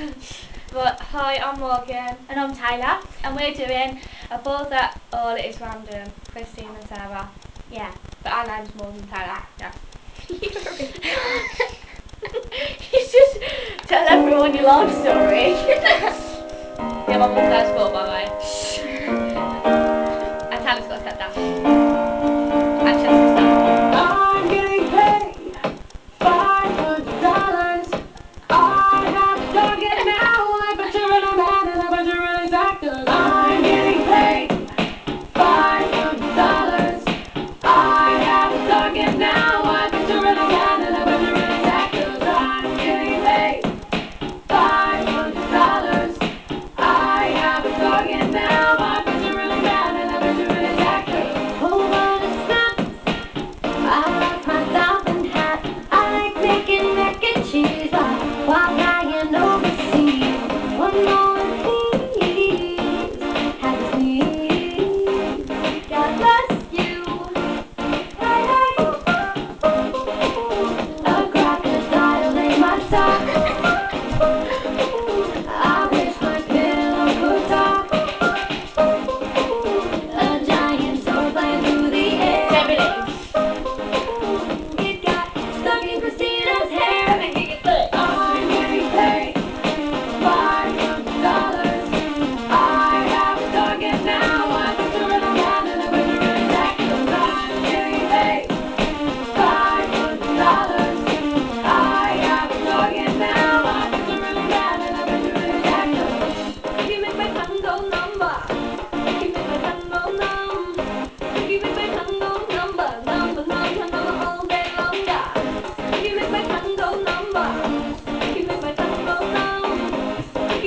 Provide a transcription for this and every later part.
but hi, I'm Morgan. And I'm Tayla And we're doing a ball that all is random. Christine and Sarah. Yeah. But our name's Morgan Tayla. Yeah. you just tell everyone your life story. yeah, my mum says sport, by the way.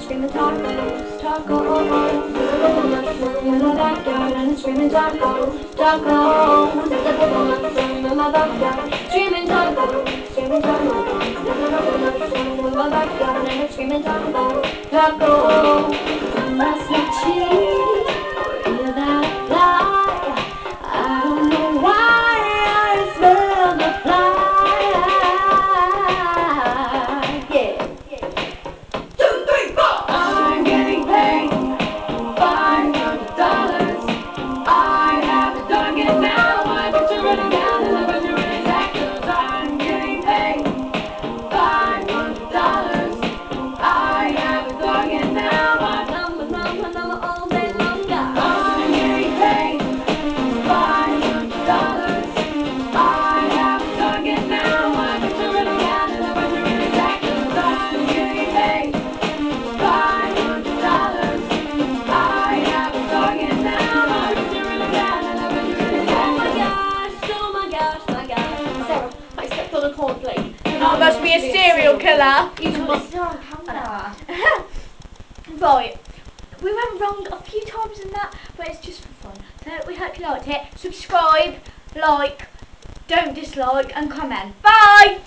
Screaming Taco, Taco. tacos, tacos. Bubble in the backyard and screaming Taco, Taco. There's a bubble in my backyard, screaming Taco, screaming Taco. There's a bubble in my backyard and screaming Taco, Taco. a serial killer. Not on camera. right, we went wrong a few times in that, but it's just for fun. So we hope you liked it. Subscribe, like, don't dislike, and comment. Bye!